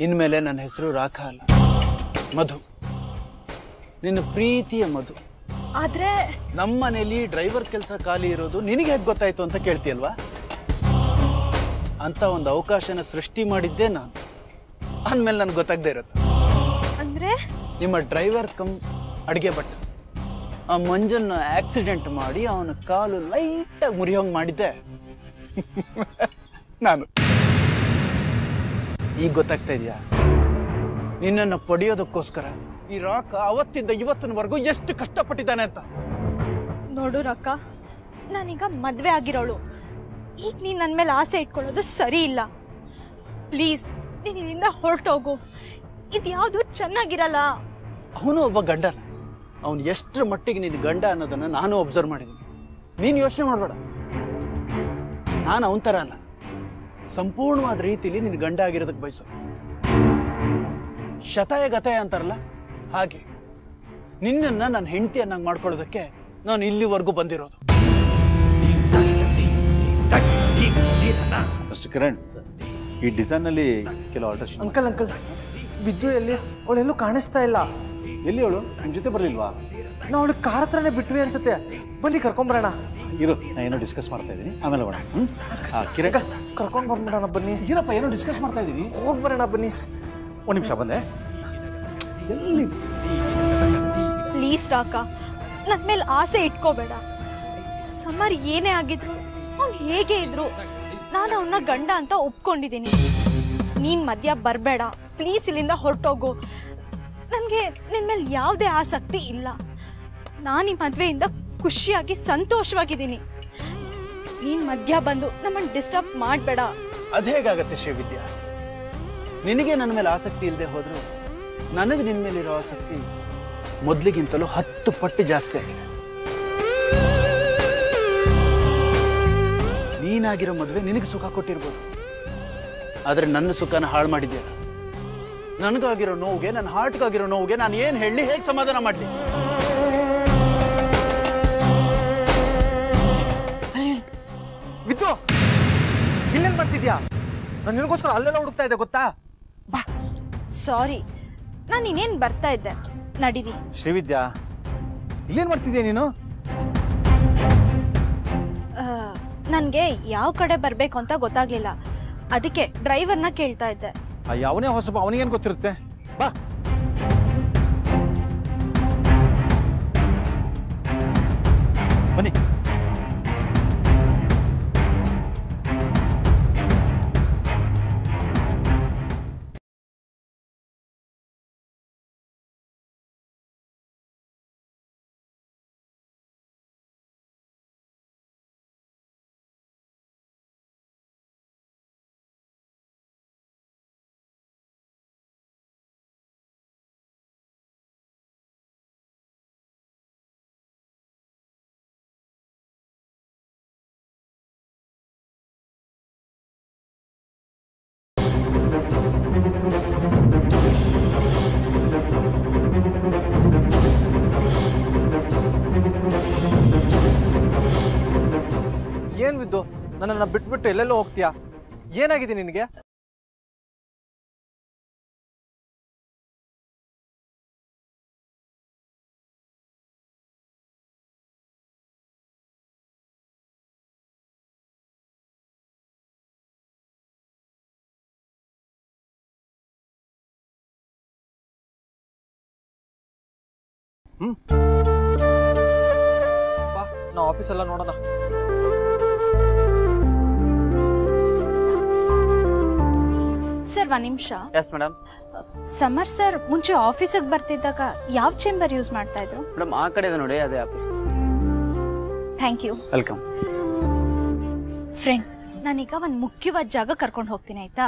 ಇನ್ಮೇಲೆ ನನ್ನ ಹೆಸರು ರಾಖ ಅಲ್ಲ. ಮಧು. ನಿನ್ನ ಪ್ರೀತಿಯ ಮಧು. ಆದ್ರೆ ನಮ್ಮ ಮನೇಲಿ ಡ್ರೈವರ್ ಕೆಲಸ ಖಾಲಿ ಇರೋದು ನಿನಗೆ ಹೇಗೆ ಗೊತ್ತಾಯ್ತು ಅಂತ ಕೇಳ್ತೀಯಲ್ವಾ? ಅಂತ ಒಂದು ಅವಕಾಶನ ಸೃಷ್ಟಿ ಮಾಡಿದ್ದೆ ನಾನು. ಅಂದಮೇಲೆ ನನಗೆ ಗೊತ್ತಾಗದೆ ಇರುತ್ತೆ. ಅಂದ್ರೆ? ನಿಮ್ಮ ಡ್ರೈವರ್ ಕಮ್ ಅಡುಗೆ ಭಟ್ಟ. ಆ ಮಂಜನ್ನ ಆಕ್ಸಿಡೆಂಟ್ ಮಾಡಿ ಅವನ ಕಾಲು ಲೈಟಾಗಿ ಮುರಿಯೋಂಗ್ ಮಾಡಿದ್ದೆ. ನಾನು. ಈಗ ಗೊತ್ತಾಗ್ತಾ ಇದೆಯಾ? ನಿನ್ನನ್ನು ಪಡೆಯೋದಕ್ಕೋಸ್ಕರ ಈ ರಾಕ ಅವತ್ತಿಂದ ಇವತ್ತಿನವರೆಗೂ ಎಷ್ಟು ಕಷ್ಟಪಟ್ಟಿದ್ದಾನೆ ಅಂತ. ನೋಡು ರಕ್ಕ ನಾನೀಗ ಮದುವೆ ಆಗಿರೋಳು. ಈಗ ನೀನು ನನ್ನ ಮೇಲೆ ಆಸೆ ಇಟ್ಕೊಳ್ಳೋದು ಸರಿ ಇಲ್ಲ. ಪ್ಲೀಸ್ ನೀನ್ ಇಲ್ಲಿಂದ ಹೊರಟೋಗು. ಇದ್ಯಾವುದು ಚೆನ್ನಾಗಿರಲ್ಲ. ಅವನು ಒಬ್ಬ ಗಂಡನ. ಅವನು ಎಷ್ಟರ ಮಟ್ಟಿಗೆ ನಿನ್ನ ಗಂಡ ಅನ್ನೋದನ್ನು ನಾನು ಅಬ್ಸರ್ವ್ ಮಾಡಿದ್ದೀನಿ. ನೀನು ಯೋಚನೆ ಮಾಡಬೇಡ. ನಾನು ಅವನ ಥರ ಅಲ್ಲ ಸಂಪೂರ್ಣವಾದ ರೀತಿಲಿ ನಿನ್ನ ಗಂಡ ಆಗಿರೋದಕ್ಕೆ ಬಯಸು. ಶತಾಯ ಗತಾಯ ಅಂತಾರಲ್ಲ? ಹಾಗೆ. ನಿನ್ನನ್ನು ನನ್ನ ಹೆಂಡತಿಯನ್ನಾಗಿ ಮಾಡ್ಕೊಳ್ಳೋದಕ್ಕೆ ನಾನು ಇಲ್ಲಿವರೆಗೂ ಬಂದಿರೋದು. ಅಷ್ಟು ಕಿರಣ್ ಈ ಡಿಸೈನಲ್ಲಿ ಕೆಲವು ಆಲ್ಟ್ರೇಷನ್ ಅಂಕಲ್ ಅಂಕಲ್ ಬಿದ್ದು ಎಲ್ಲಿ ಅವಳೆಲ್ಲೂ ಕಾಣಿಸ್ತಾ ಇಲ್ಲ. ಎಲ್ಲಿ ಅವಳು? ನಿಮ್ಮ ಜೊತೆ ಬರಲಿಲ್ವಾ? ನಾವು ಅವಳು ಕಾರ್ ಹತ್ರನೇ ಬಿಟ್ವಿ ಅನ್ಸುತ್ತೆ. ಬನ್ನಿ ಕರ್ಕೊಂಬರೋಣ. ಇರು ನಾನು ಏನೋ ಡಿಸ್ಕಸ್ ಮಾಡ್ತಾ ಇದ್ದೀನಿ ಆಮೇಲೆ ಬೇಡ ಹ್ಞೂ ಕಿರಕ ಕರ್ಕೊಂಡು ಬಂದ್ಬಿಡೋಣ ಬನ್ನಿ. ಇರಪ್ಪ ಏನೋ ಡಿಸ್ಕಸ್ ಮಾಡ್ತಾ ಇದ್ದೀನಿ ಹೋಗಿ ಬರೋಣ ಬನ್ನಿ. ಒಂದು ನಿಮಿಷ ಬಂದೆ. ಎಲ್ಲಿ? ಪ್ಲೀಸ್ ರಾಕ ನನ್ನ ಮೇಲೆ ಆಸೆ ಇಟ್ಕೋಬೇಡ. ಸಮರ್ ಏನೇ ಆಗಿದ್ರು ಅವ್ನು ಹೇಗೆ ಇದ್ರು ನಾನು ಅವನ್ನ ಗಂಡ ಅಂತ ಒಪ್ಕೊಂಡಿದ್ದೀನಿ ನೀನು ಮಧ್ಯ ಬರಬೇಡ. ಪ್ಲೀಸ್ ಇಲ್ಲಿಂದ ಹೊರಟೋಗು. ನನಗೆ ನಿನ್ನ ಮೇಲೆ ಯಾವುದೇ ಆಸಕ್ತಿ ಇಲ್ಲ. ನಾನು ಈ ಮದುವೆಯಿಂದ ಖುಷಿಯಾಗಿ, ಸಂತೋಷವಾಗಿದ್ದೀನಿ. ನೀನ್ ಮಧ್ಯ ಬಂದು ನಮ್ಮನ್ನು ಡಿಸ್ಟರ್ಬ್ ಮಾಡಬೇಡ. ಅದು ಹೇಗಾಗತ್ತೆ ಶ್ರೀವಿದ್ಯಾ? ನಿನಗೆ ನನ್ನ ಮೇಲೆ ಆಸಕ್ತಿ ಇಲ್ಲದೆ ಹೋದ್ರು ನನಗೆ ನಿನ್ನ ಮೇಲಿರೋ ಆಸಕ್ತಿ ಮೊದಲಿಗಿಂತಲೂ ಹತ್ತು ಪಟ್ಟು ಜಾಸ್ತಿ ಆಗಿದೆ. ನೀನಾಗಿರೋ ಮದುವೆ ನಿನಗೆ ಸುಖ ಕೊಟ್ಟಿರ್ಬೋದು. ಆದರೆ ನನ್ನ ಸುಖನ ಹಾಳು ಮಾಡಿದ್ಯಲ್ಲ ನನಗಾಗಿರೋ ನೋವಿಗೆ, ನನ್ನ ಹಾರ್ಟ್ಗಾಗಿರೋ ನೋವಿಗೆ ನಾನು ಏನು ಹೇಳಿ ಹೇಗೆ ಸಮಾಧಾನ ಮಾಡಲಿ? ಮಾಡ್ತಿದ್ಯಾ? ನಾನು ನಿನಗೋಸ್ಕರ ಅಲ್ಲೆಲ್ಲ ಹುಡುಕ್ತಾ ಇದ್ದೆ ಗೊತ್ತಾ? ಬಾ. ಸಾರಿ ನಾನು ಇನ್ನೇನು ಬರ್ತಾ ಇದ್ದೆ. ನಡೀರಿ. ಶ್ರೀವಿದ್ಯಾ ಇಲ್ಲೇನು ಮಾಡ್ತಿದ್ಯಾ ನೀನು? ನನಗೆ ಯಾವ ಕಡೆ ಬರಬೇಕು ಅಂತ ಗೊತ್ತಾಗ್ಲಿಲ್ಲ. ಅದಕ್ಕೆ ಡ್ರೈವರ್ನ ಕೇಳ್ತಾ ಇದ್ದೆ. ಆ ಯಾವನೇ ಹೊಸಬ ಅವನಿಗೇನು ಗೊತ್ತಿರುತ್ತೆ? ಬಾ. ನನ್ನನ್ನ ಬಿಟ್ಬಿಟ್ಟು ಎಲ್ಲೆಲ್ಲೋ ಹೋಗ್ತೀಯಾ? ಏನಾಗಿದೆ ನಿನಗೆ? ಬಾ ನಾ ಎಲ್ಲ ನೋಡೋಣ. ಸರ್ ಒಂದು ನಿಮಿಷ. ಎಸ್ ಮೇಡಮ್ ಸಮರ್ ಸರ್ ಮುಂಚೆ ಆಫೀಸಿಗೆ ಬರ್ತಿದ್ದಾಗ ಯಾವ ಚೇಂಬರ್ ಯೂಸ್ ಮಾಡ್ತಾ ಇದ್ರು? ಮೇಡಮ್ ಆ ಕಡೆ ಇದೆ ನೋಡಿ ಅದೇ office thank you welcome friend ನಾನೀಗ ಒಂದು ಮುಖ್ಯವಾದ ಜಾಗ ಕರ್ಕೊಂಡು ಹೋಗ್ತೀನಿ ಆಯ್ತಾ?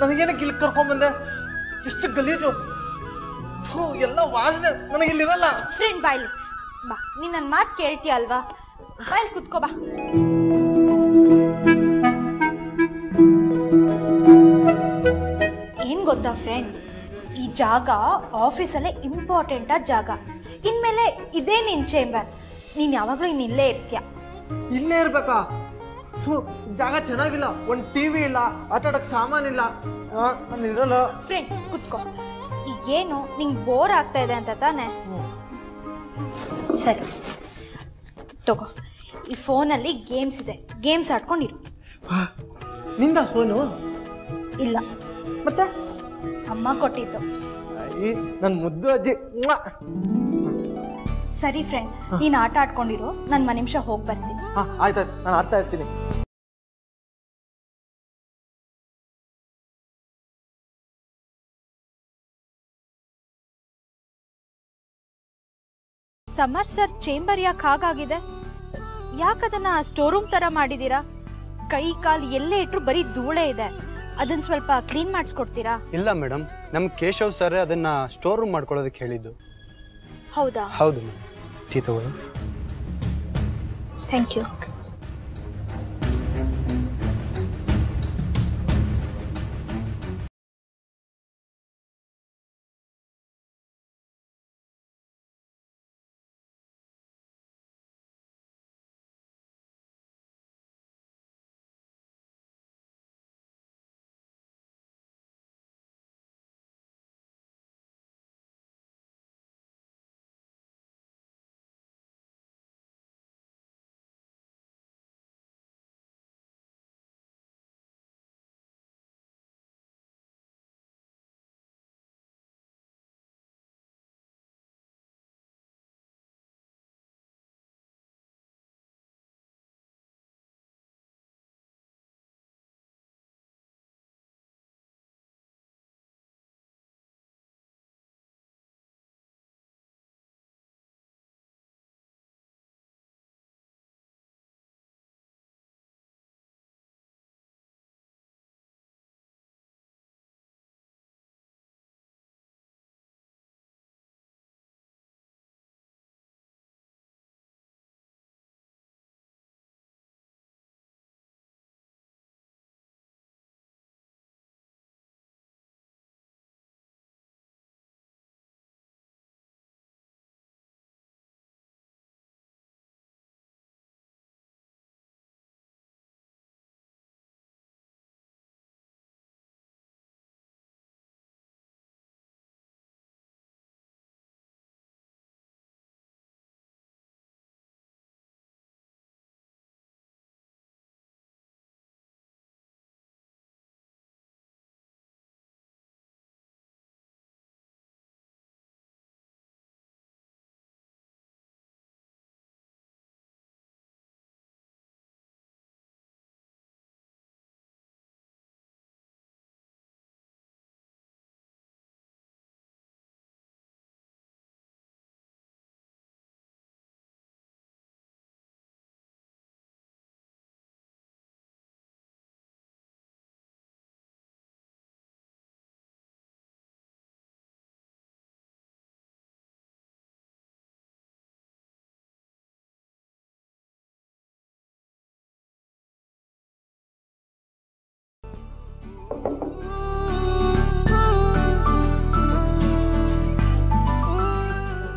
ನನಗೇನಕ್ಕೆ ಇಲ್ಲಿ ಕರ್ಕೊಂಬಂದೆ ಎಷ್ಟು ಗಲೀಜು. ಥು, ಎಲ್ಲ ವಾಸನೆ ನನಗೆ ಇಲ್ಲಿರಲ್ಲ ಫ್ರೆಂಡ್ ಬಾಯ್ಲಿ ಬಾ ನೀನ್ ನನ್ನ ಮಾತು ಕೇಳ್ತೀಯ ಅಲ್ವಾ? ಬಾಯ್ ಕುತ್ಕೋ ಬಾ. ಏನ್ ಗೊತ್ತಾ ಫ್ರೆಂಡ್ ಈ ಜಾಗ ಆಫೀಸಲ್ಲೇ ಇಂಪಾರ್ಟೆಂಟಾದ ಜಾಗ. ಇನ್ಮೇಲೆ ಇದೇ ನಿನ್ ಚೇಂಬರ್ ನೀನ್ ಯಾವಾಗಲೂ ಇನ್ನಿಲ್ಲೇ ಇರ್ತೀಯ. ಇಲ್ಲೇ ಇರ್ಬೇಕಾ? ಜಾಗ ಚೆನ್ನಾಗಿಲ್ಲ ಒಂದು ಟಿವಿ ಇಲ್ಲ ಆಟ ಆಡಕ್ ಸಾಮಾನಿಲ್ಲ ನಾನು ಇರಲ್ಲ. ಫ್ರೆಂಡ್ ಕುತ್ಕೋ. ಈಗೇನು ನಿಂಗೆ ಬೋರ್ ಆಗ್ತಾ ಇದೆ ಅಂತ ತಾನೆ? ಸರಿ. ತಗೋ. ಈ ಫೋನಲ್ಲಿ ಗೇಮ್ಸ್ ಇದೆ. ಗೇಮ್ಸ್ ಆಡ್ಕೊಂಡಿರು. ನಿಂದ ಫೋನು ಇಲ್ಲ. ಮತ್ತೆ? ಅಮ್ಮ ಕೊಟ್ಟಿದ್ದು. ನನ್ನ ನನ್ ಮುದ್ದು ಅಜ್ಜಿ. ಸರಿ ಫ್ರೆಂಡ್ ನೀನು ಆಟ ಆಡ್ಕೊಂಡಿರು. ನಾನು ಮನೆ ನಿಮಿಷ ಹೋಗಿ ಬರ್ತೀನಿ. ಹಾ ಆಯ್ತಾಯ್ತು. ನಾನು ಆಡ್ತಾ ಇರ್ತೀನಿ. ಸಮರ್ ಸರ್ ಚೇಂಬರ್ ಯಾಕೆ ಹಾಗಾಗಿದೆ? ಯಾಕದನ್ನ ಸ್ಟೋರ್ ರೂಮ್ ಥರ ಮಾಡಿದ್ದೀರಾ ಕೈ ಕಾಲು ಎಲ್ಲೇ ಇಟ್ಟರು ಬರೀ ಧೂಳೆ ಇದೆ. ಅದನ್ನ ಸ್ವಲ್ಪ ಕ್ಲೀನ್ ಮಾಡಿಸ್ಕೊಡ್ತೀರಾ? ಇಲ್ಲ ಮೇಡಮ್ ನಮ್ಮ ಕೇಶವ್ ಸರ್ ಅದನ್ನ ಸ್ಟೋರ್ ರೂಮ್ ಮಾಡ್ಕೊಳ್ಳೋದಕ್ಕೆ ಹೇಳಿದ್ದು. ಹೌದಾ? ಹೌದು ಮೇಡಮ್ ಟೀ ತಗೊಳ್ಳಿ. Thank you.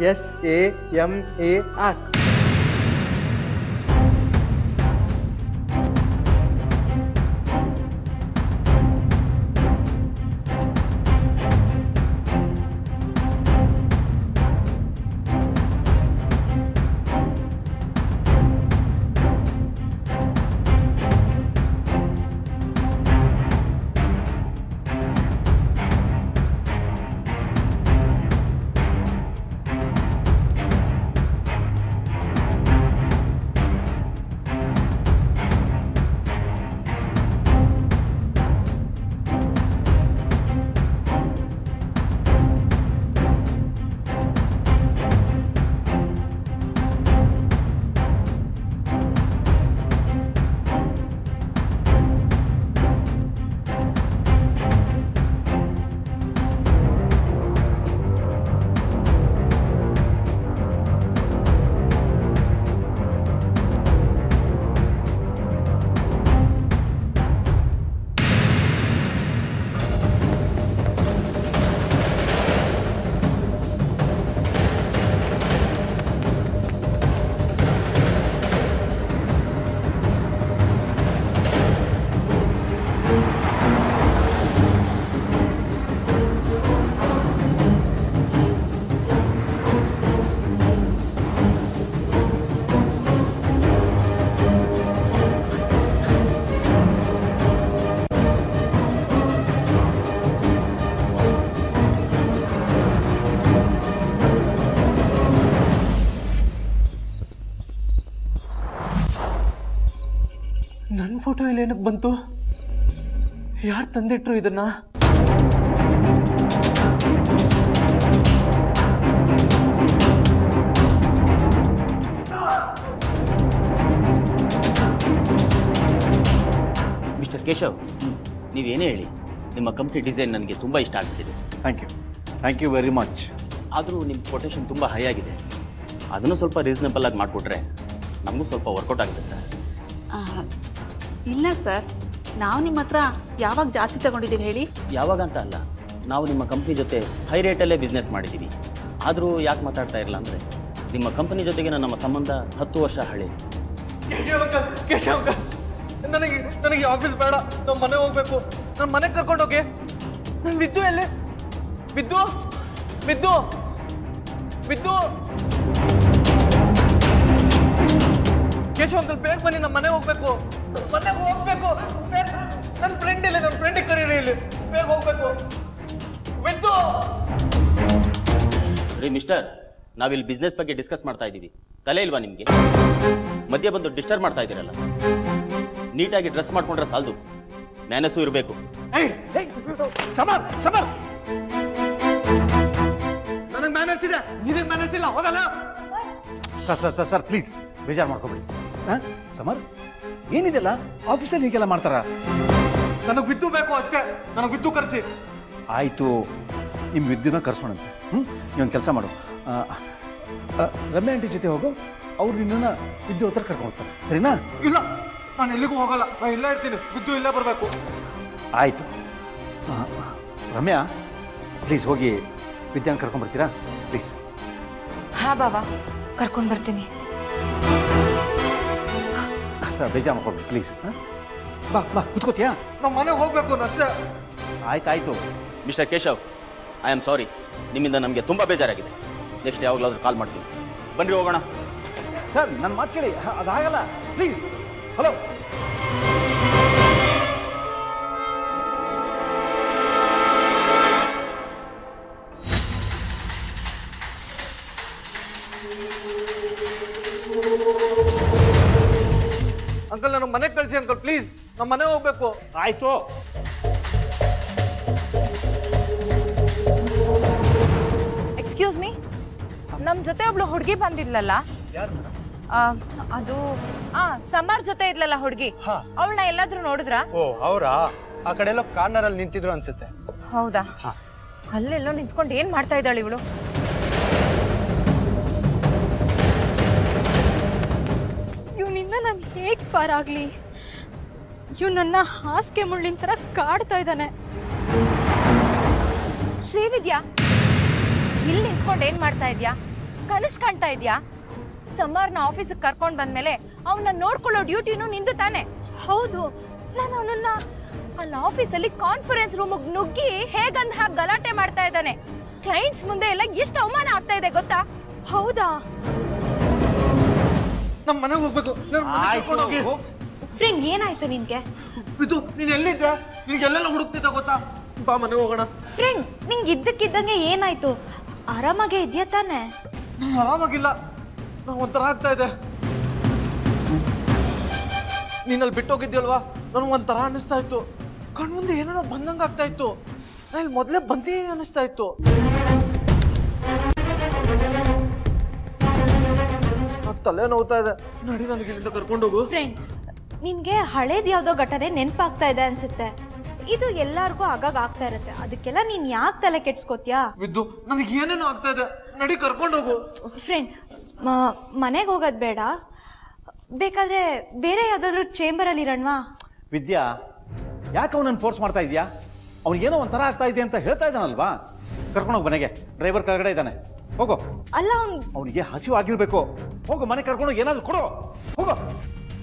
S A M A R. ಎ ಫೋಟೋ ಇಲ್ಲಿ ಏನಕ್ಕೆ ಬಂತು? ಯಾರು ತಂದಿಟ್ರು ಇದನ್ನ? ಮಿಸ್ಟರ್ ಕೇಶವ್ ನೀವೇನೇ ಹೇಳಿ? ನಿಮ್ಮ ಕಂಪ್ನಿ ಡಿಸೈನ್ ನನಗೆ ತುಂಬ ಇಷ್ಟ ಆಗ್ತಿದೆ. Thank you thank you very much ಆದರೂ ನಿಮ್ಮ ಕೊಟೇಶನ್ ತುಂಬ ಹೈ ಆಗಿದೆ. ಅದನ್ನು ಸ್ವಲ್ಪ ರೀಸನಬಲ್ ಆಗಿ ಮಾಡಿಕೊಟ್ರೆ ನಮಗೂ ಸ್ವಲ್ಪ ವರ್ಕೌಟ್ ಆಗುತ್ತೆ ಸರ್ ಇಲ್ಲ ಸರ್. ನಾವು ನಿಮ್ಮ ಹತ್ರ ಯಾವಾಗ ಜಾಸ್ತಿ ತಗೊಂಡಿದ್ದೀವಿ ಹೇಳಿ? ಯಾವಾಗ ಅಂತ ಅಲ್ಲ. ನಾವು ನಿಮ್ಮ ಕಂಪ್ನಿ ಜೊತೆ ಹೈ ರೇಟಲ್ಲೇ ಬಿಸ್ನೆಸ್ ಮಾಡಿದ್ದೀವಿ ಆದರೂ ಯಾಕೆ ಮಾತಾಡ್ತಾ ಇರಲ್ಲ ಅಂದರೆ ನಿಮ್ಮ ಕಂಪನಿ ಜೊತೆಗಿನ ನಮ್ಮ ಸಂಬಂಧ ಹತ್ತು ವರ್ಷ ಹಳೆ. ನನಗೆ ನನಗೆ ಆಫೀಸ್ ಬೇಡ. ನಮ್ಮ ಮನೆ ಹೋಗ್ಬೇಕು. ನನ್ನ ಮನೆಗೆ ಕರ್ಕೊಂಡು ಹೋಗಿ. ನಾನು ಬಿದ್ದು ಎಲ್ಲಿ ಬಿದ್ದು ಬಿದ್ದು ಬಿದ್ದು ಕೇಶವ್ ಅಂಕಲ್ ಬೇಗ ಬನ್ನಿ ನಮ್ಮ ಮನೆಗೆ ಹೋಗ್ಬೇಕು. ಮನೆಗೆ ಹೋಗ್ಬೇಕು. ನನ್ನ ಫ್ರೆಂಡ್ ಇಲ್ಲಿ ನನ್ನ ಫ್ರೆಂಡಿಗೆ ಕರೀರಿ ಇಲ್ಲಿ. ಬೇಗ ಹೋಗ್ಬೇಕು. ಬಿದ್ದು ರೀ ಮಿಸ್ಟರ್ ನಾವಿಲ್ಲಿ ಬಿಸ್ನೆಸ್ ಬಗ್ಗೆ ಡಿಸ್ಕಸ್ ಮಾಡ್ತಾ ಇದ್ದೀವಿ. ತಲೆ ಇಲ್ವಾ ನಿಮಗೆ? ಮಧ್ಯೆ ಬಂದು ಡಿಸ್ಟರ್ಬ್ ಮಾಡ್ತಾ ಇದ್ದೀರಲ್ಲ. ನೀಟಾಗಿ ಡ್ರೆಸ್ ಮಾಡ್ಕೊಂಡ್ರೆ ಸಾಲದು. ಮ್ಯಾನಸ್ಸು ಇರಬೇಕು. Summer summer! ನನಗೆ ಮ್ಯಾನೇಜ್ ಇದೆ. ನಿನಗೆ ಮ್ಯಾನೇಜ್ ಇಲ್ಲ ಹೋಗಲ್ಲ. Sir sir sir sir please ಬೇಜಾರು ಮಾಡ್ಕೊಬೇಡಿ. ಹಾಂ? ಸಮರ್ ಏನಿದೆಲ್ಲ? ಆಫೀಸಲ್ಲಿ ಹೀಗೆಲ್ಲ ಮಾಡ್ತಾರ? ನನಗೆ ವಿದ್ದು ಬೇಕು ಅಷ್ಟೇ. ನನಗೆ ವಿದ್ದು ಕರೆಸಿ. ಆಯಿತು. ನಿಮ್ಮ ವಿದ್ಯುನ ಕರ್ಸೋಣಂತೆ. ಹ್ಞೂ ನೀವೊಂದು ಕೆಲಸ ಮಾಡು. ಆ, ಆ, ರಮ್ಯಾ ಆಂಟಿ ಜೊತೆ ಹೋಗು. ಅವ್ರು ನಿನ್ನ ವಿದ್ಯು ಹತ್ರ ಕರ್ಕೊಂಡು ಹೋಗ್ತಾರೆ ಸರಿನಾ? ಇಲ್ಲ. ನಾನು ಎಲ್ಲಿಗೂ ಹೋಗಲ್ಲ. ನಾನು ಇಲ್ಲೇ ಇರ್ತೀನಿ. ಬಿದ್ದು ಇಲ್ಲೇ ಬರಬೇಕು. ಆಯಿತು. ರಮ್ಯಾ ಪ್ಲೀಸ್ ಹೋಗಿ ವಿದ್ಯಾನ ಕರ್ಕೊಂಡ್ಬರ್ತೀರಾ ಪ್ಲೀಸ್ ಹಾ ಬಾಬಾ ಕರ್ಕೊಂಡು ಬರ್ತೀನಿ. ಸರ್ ಬೇಜಾರು ಮಾಡ್ಕೊಡ್ಬೇಕು ಪ್ಲೀಸ್ ಬಾ ಬಾ ಕುತ್ಕೋತಿಯಾ? ನಾವು ಮನೆಗೆ ಹೋಗ್ಬೇಕು ಅಷ್ಟೇ ಆಯ್ತು ಆಯಿತು mister Keshav I am sorry. ನಿಮ್ಮಿಂದ ನಮಗೆ ತುಂಬ ಬೇಜಾರಾಗಿದೆ. ನೆಕ್ಸ್ಟ್ ಯಾವಾಗಲಾದ್ರೂ ಕಾಲ್ ಮಾಡ್ತೀನಿ. ಬನ್ನಿ ಹೋಗೋಣ. ಸರ್ ನನ್ನ ಮಾತು ಕೇಳಿ. ಹ, ಅದಾಗಲ್ಲ. ಪ್ಲೀಸ್ ಹಲೋ ಅಂಕಲ್ ನನಗೆ ಮನೆಗೆ ಕಳಿಸಿ ಅಂಕಲ್ ಪ್ಲೀಸ್ ನಮ್ಮ ಮನೆಗೆ ಹೋಗ್ಬೇಕು. ಆಯ್ತು. ಎಕ್ಸ್ಕ್ಯೂಸ್ ಮೀ ನಮ್ಮ ಜೊತೆ ಒಬ್ಳು ಹುಡುಗಿ ಬಂದಿದ್ಲಲ್ಲ? ಆ, ಅದು ಆ ಸಮರ್ ಜೊತೆ ಇದ್ಲಲ್ಲ ಹುಡುಗಿ? ಅವಳನ್ನ ಎಲ್ಲಾದ್ರೂ ನೋಡಿದ್ರಾ? ಓ ಅವರಾ? ಆ ಕಡೆ ಎಲ್ಲೋ ಕಾರ್ನರಲ್ಲಿ ನಿಂತಿದ್ರು ಅನ್ಸುತ್ತೆ. ಹೌದಾ? ಅಲ್ಲೆಲ್ಲೋ ನಿಂತ್ಕೊಂಡು ಏನ್ ಮಾಡ್ತಾ ಇದ್ದಾಳೆ ಇವಳು? ಹೇಗೆ ಪಾರಾಗ್ಲಿ? ಇವ್ ನನ್ನ ಹಾಸಿಗೆ ಮುಳ್ಳಿನ ಥರ ಕಾಡ್ತಾ ಇದ್ದಾನೆ. ಶ್ರೀವಿದ್ಯಾ ಇಲ್ಲಿ ನಿಂತ್ಕೊಂಡು ಏನು ಮಾಡ್ತಾ ಇದ್ಯಾ? ಕನಸು ಕಾಣ್ತಾ ಇದ್ಯಾ? ಸಮಾರ್ನ ಆಫೀಸಿಗೆ ಕರ್ಕೊಂಡು ಬಂದಮೇಲೆ ಅವನ್ನ ನೋಡ್ಕೊಳ್ಳೋ ಡ್ಯೂಟಿನೂ ನಿಂದು ತಾನೆ. ಹೌದು ನಾನು ಅವನನ್ನ ಅಲ್ಲಿ ಆಫೀಸಲ್ಲಿ ಕಾನ್ಫರೆನ್ಸ್ ರೂಮಿಗೆ ನುಗ್ಗಿ ಹೇಗಂದ್ ಹಾಗೆ ಗಲಾಟೆ ಮಾಡ್ತಾ ಇದ್ದಾನೆ. ಕ್ಲೈಂಟ್ಸ್ ಮುಂದೆ ಎಲ್ಲ ಎಷ್ಟು ಅವಮಾನ ಆಗ್ತಾ ಇದೆ ಗೊತ್ತಾ? ಹೌದಾ? ನಮ್ಮ ಮನೆಗೆ ಹೋಗ್ಬೇಕು. ಹೋಗಿ. ಫ್ರೆಂಡ್ ಏನಾಯ್ತು ನಿನ್ಗೆ? ಇದು ನೀನ್ ಎಲ್ಲಿದ್ದೆ? ನಿನ್ಗೆ ಎಲ್ಲೆಲ್ಲ ಹುಡುಕ್ತಿದ್ದ ಗೊತ್ತಾ? ಬಾ ಮನೆಗೆ ಹೋಗೋಣ. ಫ್ರೆಂಡ್ ನಿಂಗೆ ಇದ್ದಕ್ಕಿದ್ದಂಗೆ ಏನಾಯ್ತು? ಆರಾಮಾಗೆ ಇದೆಯಾ ತಾನೆ? ನಾನು ಆರಾಮಾಗಿಲ್ಲ. ನಾವು ಒಂಥರ ಆಗ್ತಾ ಇದೆ. ನೀನಲ್ಲಿ ಬಿಟ್ಟೋಗಿದ್ಯಲ್ವಾ ನನಗೆ ಒಂಥರ ಅನ್ನಿಸ್ತಾ ಇತ್ತು. ಕಣ್ಮುಂದೆ ಏನೋ ಬಂದಂಗೆ ಆಗ್ತಾ ಇತ್ತು. ನಾನು ಇಲ್ಲಿ ಮೊದಲೇ ಬಂದೀನಿ ಅನ್ನಿಸ್ತಾ ಇತ್ತು. ತಲೆ ನೋವ್ತಾ ಇದೆ. ನಡಿ ನನಗೆ ಇಲ್ಲಿಂದ ಕರ್ಕೊಂಡೋಗು ಫ್ರೆಂಡ್ ನಿನ್ಗೆ ಹಳೇದು ಯಾವುದೋ ಘಟನೆ ನೆನಪಾಗ್ತಾ ಇದೆ ಅನ್ಸುತ್ತೆ. ಇದು ಎಲ್ಲಾರ್ಗೂ ಆಗಾಗ ಆಗ್ತಾ ಇರುತ್ತೆ. ಅದಕ್ಕೆಲ್ಲ ನೀನ್ ಯಾಕೆ ತಲೆ ಕೆಡ್ಸ್ಕೊತ್ಯಾ? ಬಿದ್ದು ನನಗೆ ಏನೇನೋ ಆಗ್ತಾ ಇದೆ. ನಡಿ ಕರ್ಕೊಂಡೋಗು ಫ್ರೆಂಡ್ ಮನೆಗೆ ಹೋಗೋದು ಬೇಡ. ಬೇಕಾದ್ರೆ ಬೇರೆ ಯಾವುದಾದ್ರೂ ಚೇಂಬರಲ್ಲಿ ಇರೋಣವಾ? ವಿದ್ಯಾ ಯಾಕೆ ಅವನನ್ನು ಫೋರ್ಸ್ ಮಾಡ್ತಾ ಇದೆಯಾ? ಏನೋ ಒಂಥರ ಆಗ್ತಾ ಇದೆ ಅಂತ ಹೇಳ್ತಾ ಇದ್ದಾನಲ್ವಾ? ಕರ್ಕೊಂಡೋಗಿ ಮನೆಗೆ. ಡ್ರೈವರ್ ಕೆಳಗಡೆ ಇದ್ದಾನೆ. ಹೋಗೋ. ಅಲ್ಲ ಅವ್ನ್ ಅವನಿಗೆ ಹಸಿವು ಆಗಿರ್ಬೇಕು. ಹೋಗು ಮನೆ ಕರ್ಕೊಂಡು ಏನಾದ್ರು ಕೊಡು. ಹೋಗೋ.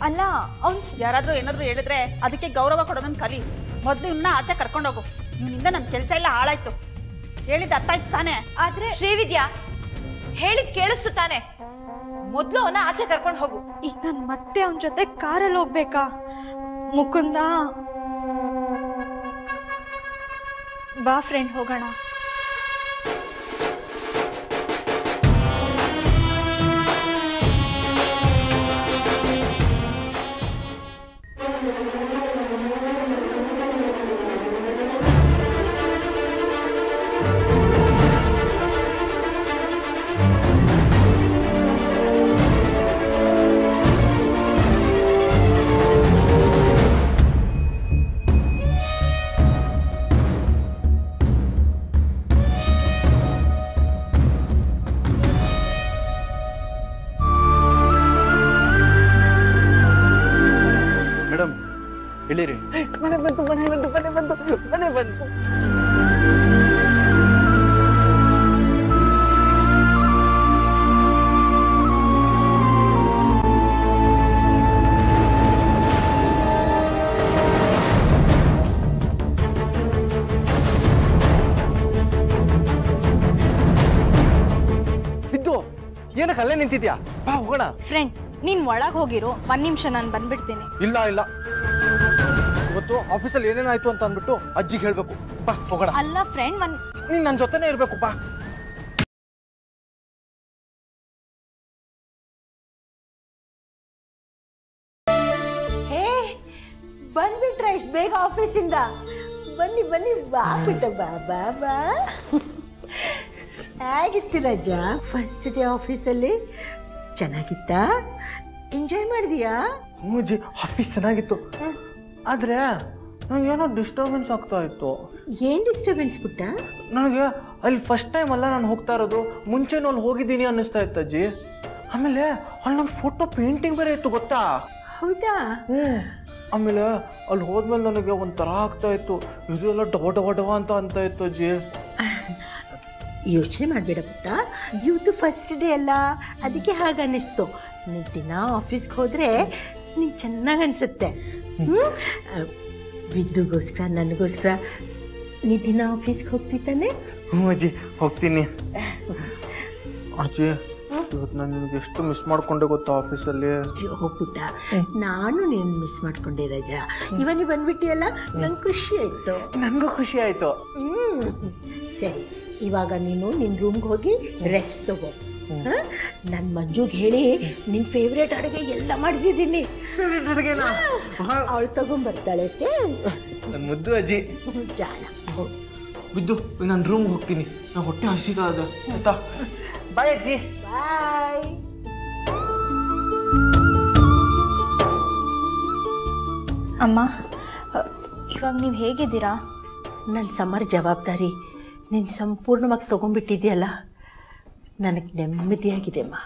ಅಲ್ಲ ಅವ್ನ್ ಯಾರಾದ್ರೂ ಏನಾದ್ರೂ ಹೇಳಿದ್ರೆ ಅದಕ್ಕೆ ಗೌರವ ಕೊಡೋದನ್ನ ಕಲಿ. ಮೊದಲು ಇವನ್ನ ಆಚೆ ಕರ್ಕೊಂಡೋಗು ಇವನಿಂದ ನನ್ನ ಕೆಲಸ ಎಲ್ಲ ಹಾಳಾಯ್ತು. ಹೇಳಿದ ಅರ್ಥ ಆಯ್ತು ತಾನೇ? ಆದ್ರೆ ಶ್ರೀವಿದ್ಯಾ ಹೇಳಿದ್ ಕೇಳಿಸ್ತು ತಾನೆ? ಮೊದ್ಲು ಅವನ ಆಚೆ ಕರ್ಕೊಂಡು ಹೋಗು. ಈಗ ನಾನು ಮತ್ತೆ ಅವನ ಜೊತೆ ಕಾರಲ್ಲಿ ಹೋಗ್ಬೇಕಾ? ಮುಕುಂದ ಬಾ ಫ್ರೆಂಡ್ ಹೋಗೋಣ. mana bantu, mana bantu, mana bantu, mana bantu. ನಿಂತಿದ್ಯಾ? ಬಾ ಹೋಗೋಣ. ಫ್ರೆಂಡ್ ನೀನ್ ಒಳಗ್ ಹೋಗಿರೋ ಒಂದ್ ನಿಮಿಷ ನಾನು ಬಂದ್ಬಿಡ್ತೀನಿ. ಇಲ್ಲ ಇಲ್ಲ. ಇವತ್ತು ಆಫೀಸಲ್ಲಿ ಏನೇನಾಯ್ತು ಅಂತ ಅಂದ್ಬಿಟ್ಟು ಅಜ್ಜಿಗೆ ಹೇಳ್ಬೇಕು. ಬಾ ಹೋಗೋಣ. ಅಲ್ಲ ಫ್ರೆಂಡ್ ಒಂದು ನೀನ್ ನನ್ನ ಜೊತೆನೇ ಇರ್ಬೇಕು ಬಾ. ಹೇ ಬಂದ್ಬಿಟ್ರ ಇಷ್ಟು ಬೇಗ ಆಫೀಸಿಂದ ಬನ್ನಿ ಬನ್ನಿ ಬಾ ಬಿಟ್ಟ ಬಾ ಬಾ ಬಾ. ಹೇಗಿತ್ತು ರಜ? ಫಸ್ಟ್ ಡೇ ಆಫೀಸಲ್ಲಿ ಚೆನ್ನಾಗಿತ್ತಾ? ಎಂಜಾಯ್ ಮಾಡಿದೀಯಾ? ಹ್ಞೂ ಅಜ್ಜಿ ಆಫೀಸ್ ಚೆನ್ನಾಗಿತ್ತು. ಆದ್ರೆ ನನಗೇನೋ ಡಿಸ್ಟರ್ಬೆನ್ಸ್ ಆಗ್ತಾ ಇತ್ತು. ಏನು ಡಿಸ್ಟರ್ಬೆನ್ಸ್ ಪುಟ್ಟ? ನನಗೆ ಅಲ್ಲಿ ಫಸ್ಟ್ ಟೈಮ್ ಅಲ್ಲ ನಾನು ಹೋಗ್ತಾ ಇರೋದು ಮುಂಚೆನೂ ಅಲ್ಲಿ ಹೋಗಿದ್ದೀನಿ ಅನ್ನಿಸ್ತಾ ಇತ್ತು ಅಜ್ಜಿ. ಆಮೇಲೆ ಅಲ್ಲಿ ನನ್ನ ಫೋಟೋ ಪೇಂಟಿಂಗ್ ಬೇರೆ ಇತ್ತು ಗೊತ್ತಾ? ಹೌದಾ? ಹ್ಞೂ. ಆಮೇಲೆ ಅಲ್ಲಿ ಹೋದ್ಮೇಲೆ ನನಗೆ ಒಂಥರ ಆಗ್ತಾ ಇತ್ತು. ಇದೆಲ್ಲ ಡವ ಡವ ಡವ ಅಂತ ಅಂತ ಇತ್ತು ಅಜ್ಜಿ. ಯೋಚನೆ ಮಾಡಬೇಡ ಪುಟ್ಟ. ಇವತ್ತು ಫಸ್ಟ್ ಡೇ ಅಲ್ಲ ಅದಕ್ಕೆ ಹಾಗೆ ಅನ್ನಿಸ್ತು. ನೀನು ದಿನ ಆಫೀಸ್ಗೆ ಹೋದರೆ ನೀನು ಚೆನ್ನಾಗಿ ಅನಿಸುತ್ತೆ. ವಿದ್ದುಗೋಸ್ಕರ ನನಗೋಸ್ಕರ ನೀ ದಿನ ಆಫೀಸ್ಗೆ ಹೋಗ್ತಿದ್ದಾನೆ? ಹ್ಞೂ ಅಜ್ಜಿ ಹೋಗ್ತೀನಿ. ಅಜ್ಜಿ ಇವತ್ತು ನಾನು ನಿನಗೆ ಎಷ್ಟು ಮಿಸ್ ಮಾಡ್ಕೊಂಡೆ ಗೊತ್ತಾ ಆಫೀಸಲ್ಲಿ ಹೋಗ್ಬಿಟ್ಟ. ನಾನು ನೀನು ಮಿಸ್ ಮಾಡ್ಕೊಂಡೆ ರಜಾ. ಇವನಿ ಬಂದ್ಬಿಟ್ಟಿಯಲ್ಲ? ನಂಗೆ ಖುಷಿ ಆಯಿತು. ನನಗೂ ಖುಷಿ ಆಯಿತು. ಹ್ಮ್. ಸರಿ ಇವಾಗ ನೀನು ನಿನ್ನ ರೂಮ್ಗೆ ಹೋಗಿ ರೆಸ್ಟ್ ತಗೋ. ನನ್ನ ಮಂಜುಗೆ ಹೇಳಿ ನಿನ್ನ ಫೇವ್ರೇಟ್ ಅಡುಗೆ ಎಲ್ಲ ಮಾಡಿಸಿದ್ದೀನಿ. ಅವಳು ತಗೊಂಬರ್ತಾಳೆ ನನ್ನ ಮುದ್ದು ಅಜ್ಜಿ. ಜಾಣ. ಬಿದ್ದು ನಾನು ರೂಮ್ಗೆ ಹೋಗ್ತೀನಿ. ನಾ ಹೊಟ್ಟೆ ಹಸಿದ ಆಯ್ತಾ? ಬಾಯ್ ಅಜ್ಜಿ. ಬಾಯ್ ಅಮ್ಮ ಇವಾಗ ನೀವು ಹೇಗಿದ್ದೀರಾ? ನನ್ನ ಸಮರ್ ಜವಾಬ್ದಾರಿ. ನೀನು ಸಂಪೂರ್ಣವಾಗಿ ತೊಗೊಂಡ್ಬಿಟ್ಟಿದ್ಯಲ್ಲ? ನನಗೆ ನೆಮ್ಮದಿಯಾಗಿದೆ ಅಮ್ಮ